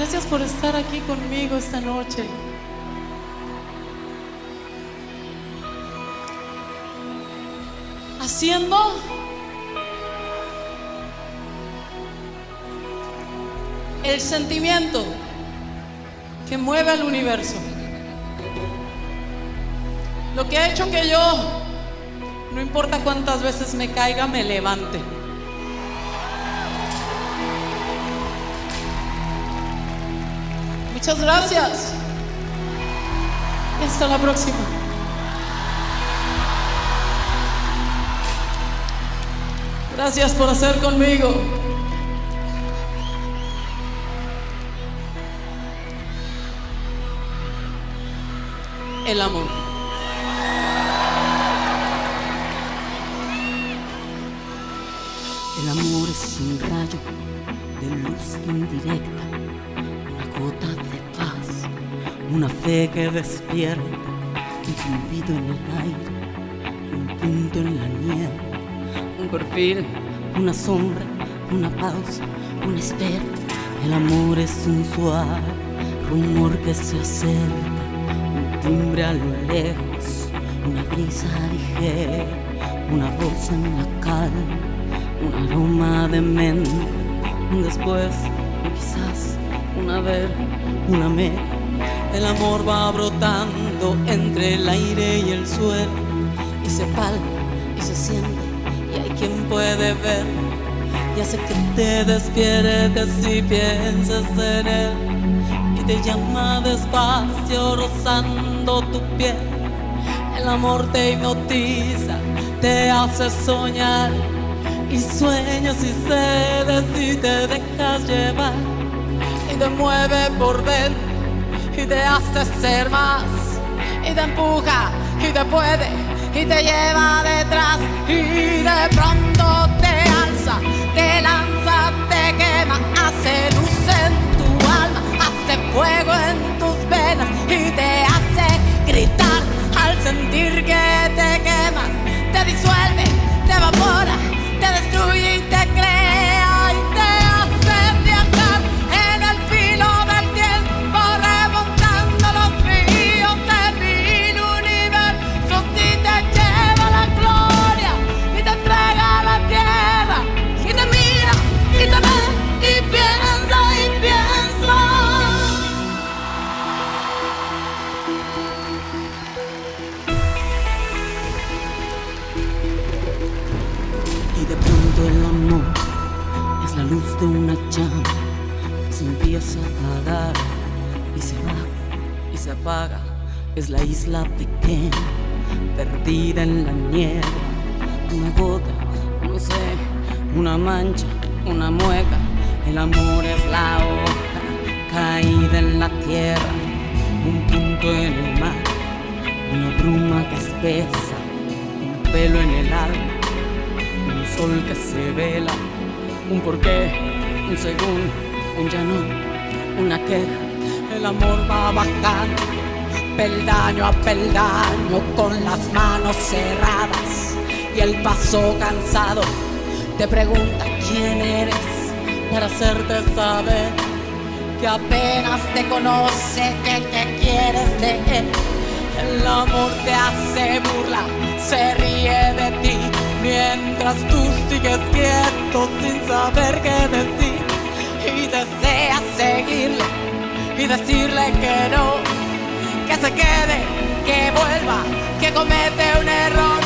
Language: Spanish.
Gracias por estar aquí conmigo esta noche. Haciendo el sentimiento que mueve al universo. Lo que ha hecho que yo, no importa cuántas veces me caiga, me levante. Muchas gracias. Y hasta la próxima. Gracias por hacer conmigo. El amor. El amor es un rayo de luz indirecta, una gota una fe que despierta, un zumbido en el aire, un punto en la nieve, un perfil, una sombra, una pausa, una espera. El amor es un suave rumor que se acerca, un timbre a lo lejos, una brisa ligera, una voz en la calma un aroma de menta, un después, un quizás, una ver, una me. El amor va brotando entre el aire y el suelo, y se palpa y se siente, y hay quien puede ver, y hace que te despiertes si piensas en él, y te llama despacio rozando tu piel. El amor te hipnotiza, te hace soñar y sueñas y cedes y te dejas llevar y te mueve por dentro y te hace ser más. Y te empuja y te puede y te lleva detrás. Y de pronto te alza, te lanza, te quema, Y de pronto el amor es la luz de una llama que se empieza a apagar y se va y se apaga. Es la isla pequeña, perdida en la nieve. Una gota, no sé, una mancha, una mueca. El amor es la hoja caída en la tierra, un punto en el mar, una bruma que espesa, un pelo en el alma sol que se vela, un porqué, un segundo, un ya no, una queja. El amor va bajando, peldaño a peldaño, con las manos cerradas y el paso cansado. Te pregunta quién eres para hacerte saber que apenas te conoce, que, que quieres de él. El amor te hace burla, se ríe de ti tú sigues quieto sin saber qué decir y deseas seguirle y decirle que no, que se quede, que vuelva, que comete un error